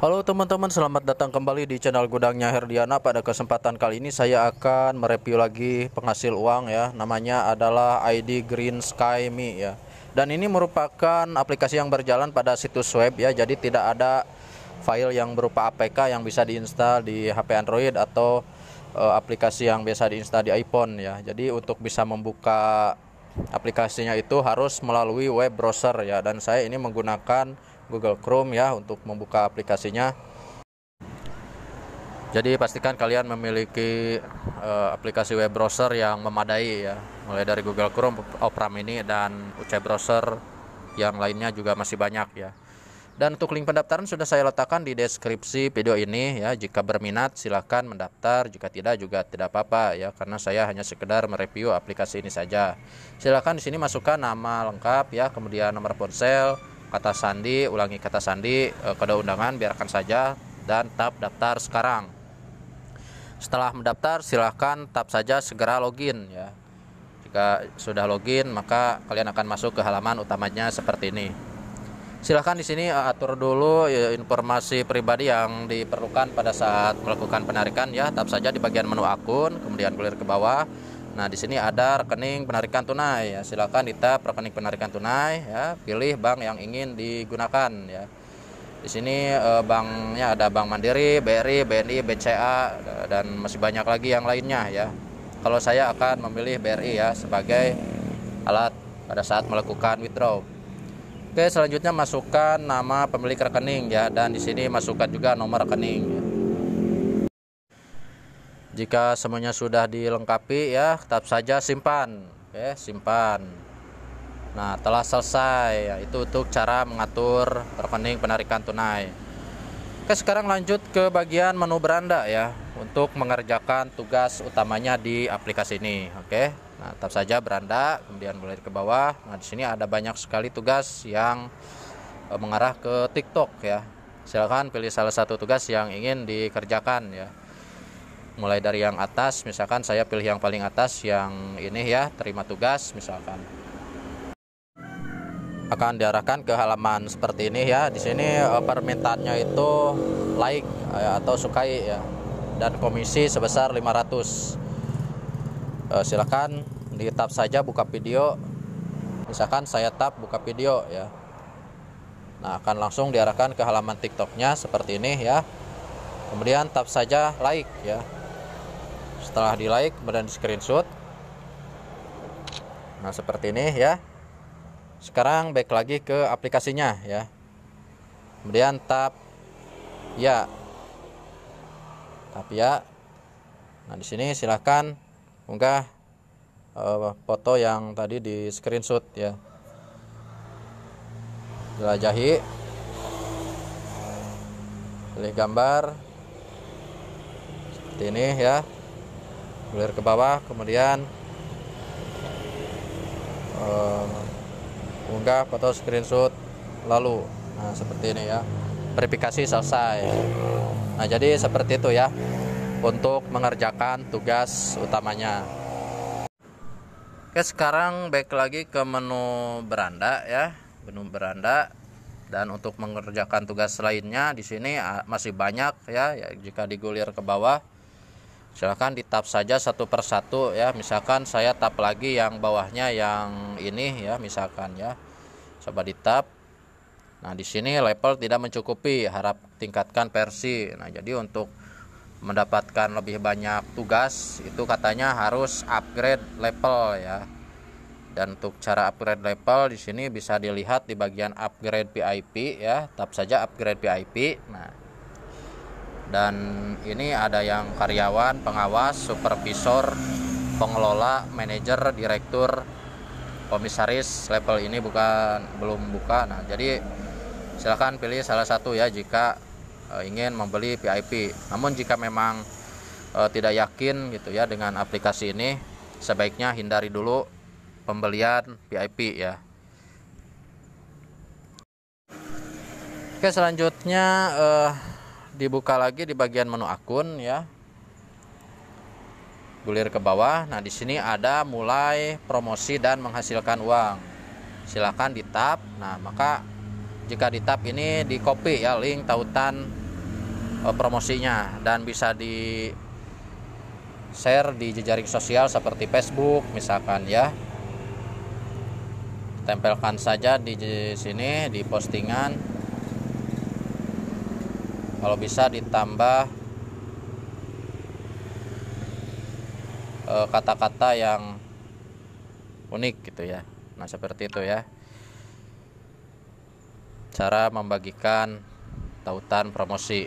Halo teman-teman, selamat datang kembali di channel Gudangnya Herdiana. Pada kesempatan kali ini saya akan mereview lagi penghasil uang ya. Namanya adalah ID Green Sky Me ya. Dan ini merupakan aplikasi yang berjalan pada situs web ya. Jadi tidak ada file yang berupa APK yang bisa diinstal di HP Android atau uh, aplikasi yang biasa diinstal di iPhone ya. Jadi untuk bisa membuka aplikasinya itu harus melalui web browser ya. Dan saya ini menggunakan Google Chrome ya untuk membuka aplikasinya. Jadi pastikan kalian memiliki uh, aplikasi web browser yang memadai ya, mulai dari Google Chrome, Opera Mini dan UC browser yang lainnya juga masih banyak ya. Dan untuk link pendaftaran sudah saya letakkan di deskripsi video ini ya. Jika berminat silahkan mendaftar, jika tidak juga tidak apa-apa ya karena saya hanya sekedar mereview aplikasi ini saja. Silahkan di sini masukkan nama lengkap ya, kemudian nomor ponsel, kata sandi, ulangi kata sandi, eh, kode undangan biarkan saja dan tap daftar sekarang. Setelah mendaftar silahkan tap saja segera login ya. Jika sudah login maka kalian akan masuk ke halaman utamanya seperti ini. Silahkan di sini eh, atur dulu ya, informasi pribadi yang diperlukan pada saat melakukan penarikan ya. Tap saja di bagian menu akun, kemudian gulir ke bawah Nah, di sini ada rekening penarikan tunai ya. Silakan di tab rekening penarikan tunai ya, pilih bank yang ingin digunakan ya. Di sini eh, banknya ada Bank Mandiri, BRI, BNI, BCA dan masih banyak lagi yang lainnya ya. Kalau saya akan memilih BRI ya sebagai alat pada saat melakukan withdraw. Oke, selanjutnya masukkan nama pemilik rekening ya dan di sini masukkan juga nomor rekening. Ya. Jika semuanya sudah dilengkapi ya, tetap saja simpan. Oke, simpan. Nah, telah selesai. Ya, itu untuk cara mengatur rekening penarikan tunai. Oke, sekarang lanjut ke bagian menu beranda ya untuk mengerjakan tugas utamanya di aplikasi ini. Oke. Nah, tetap saja beranda, kemudian mulai ke bawah. Nah, di sini ada banyak sekali tugas yang e, mengarah ke TikTok ya. Silakan pilih salah satu tugas yang ingin dikerjakan ya mulai dari yang atas misalkan saya pilih yang paling atas yang ini ya terima tugas misalkan. Akan diarahkan ke halaman seperti ini ya. Di sini eh, permintaannya itu like ya, atau sukai ya. Dan komisi sebesar 500 eh, silakan di tab saja buka video. Misalkan saya tab buka video ya. Nah akan langsung diarahkan ke halaman tiktoknya seperti ini ya. Kemudian tab saja like ya setelah di like kemudian di screenshot nah seperti ini ya. Sekarang back lagi ke aplikasinya ya. Kemudian tap ya. Tap ya. Nah di sini silahkan unggah uh, foto yang tadi di screenshot ya. Jelajahi. Pilih gambar. Seperti ini ya gulir ke bawah kemudian uh, unggah foto screenshot lalu. Nah seperti ini ya. Verifikasi selesai. Nah jadi seperti itu ya untuk mengerjakan tugas utamanya. Oke sekarang baik lagi ke menu beranda ya menu beranda. Dan untuk mengerjakan tugas lainnya di sini ah, masih banyak ya, ya jika digulir ke bawah silahkan di tap saja satu persatu ya. Misalkan saya tap lagi yang bawahnya yang ini ya misalkan ya. Coba di tap nah di sini level tidak mencukupi harap tingkatkan versi. Nah jadi untuk mendapatkan lebih banyak tugas itu katanya harus upgrade level ya. Dan untuk cara upgrade level di sini bisa dilihat di bagian upgrade VIP ya. Tap saja upgrade VIP nah dan ini ada yang karyawan, pengawas, supervisor, pengelola, manajer, direktur, komisaris level ini bukan belum buka. Nah, jadi silahkan pilih salah satu ya jika e, ingin membeli VIP. Namun jika memang e, tidak yakin gitu ya dengan aplikasi ini, sebaiknya hindari dulu pembelian VIP ya. Oke, selanjutnya eh, dibuka lagi di bagian menu akun ya. Gulir ke bawah. Nah di sini ada mulai promosi dan menghasilkan uang. Silahkan di tab nah maka jika di tab ini di copy ya link tautan uh, promosinya. Dan bisa di share di jejaring sosial seperti Facebook misalkan ya. Tempelkan saja di sini di postingan kalau bisa ditambah eh, kata-kata yang unik gitu ya. Nah seperti itu ya. Cara membagikan tautan promosi.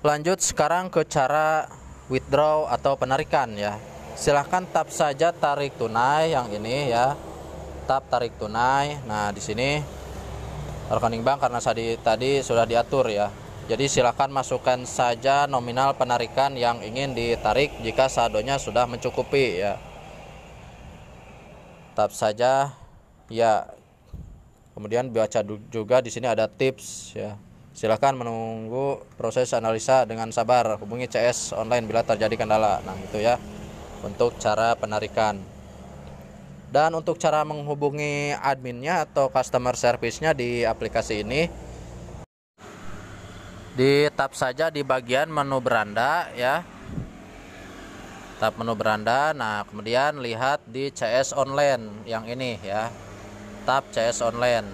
Lanjut sekarang ke cara withdraw atau penarikan ya. Silahkan tap saja tarik tunai yang ini ya. Tap tarik tunai. Nah di sini rekening bank karena tadi tadi sudah diatur ya. Jadi silakan masukkan saja nominal penarikan yang ingin ditarik jika saldonya sudah mencukupi ya. Tap saja ya. Kemudian baca juga di sini ada tips ya. Silahkan menunggu proses analisa dengan sabar. Hubungi CS online bila terjadi kendala. Nah itu ya. Untuk cara penarikan dan untuk cara menghubungi adminnya atau customer service-nya di aplikasi ini di tap saja di bagian menu beranda ya. Tap menu beranda. Nah kemudian lihat di CS online yang ini ya. Tap CS online.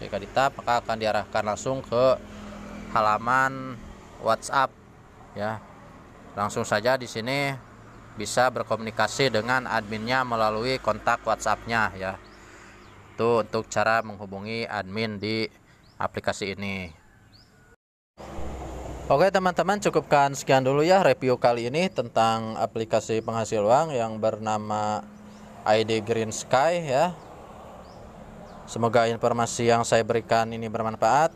Jika ditap maka akan diarahkan langsung ke halaman WhatsApp ya. Langsung saja di sini bisa berkomunikasi dengan adminnya melalui kontak WhatsAppnya ya. Itu untuk cara menghubungi admin di aplikasi ini. Oke teman-teman cukupkan sekian dulu ya review kali ini tentang aplikasi penghasil uang yang bernama ID Green Sky ya. Semoga informasi yang saya berikan ini bermanfaat.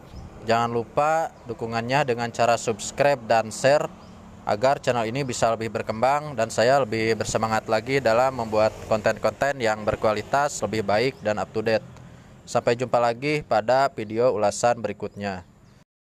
Jangan lupa dukungannya dengan cara subscribe dan share agar channel ini bisa lebih berkembang dan saya lebih bersemangat lagi dalam membuat konten-konten yang berkualitas, lebih baik dan up to date. Sampai jumpa lagi pada video ulasan berikutnya.